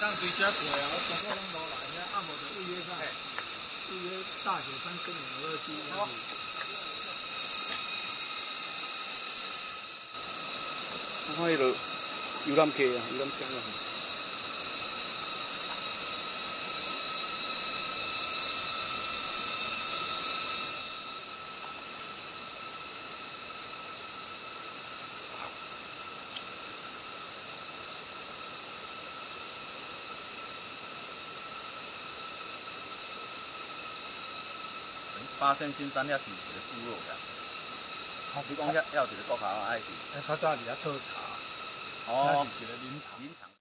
当随家过啊，我全部拢都来，遐暗无就预约上，预约大学三四年二期。我看迄个游览客啊，游览车啊。八仙金山遐是一个部落个，你讲遐要一个国家爱去，哎，较早伫遐喝茶，哦，是一个林场。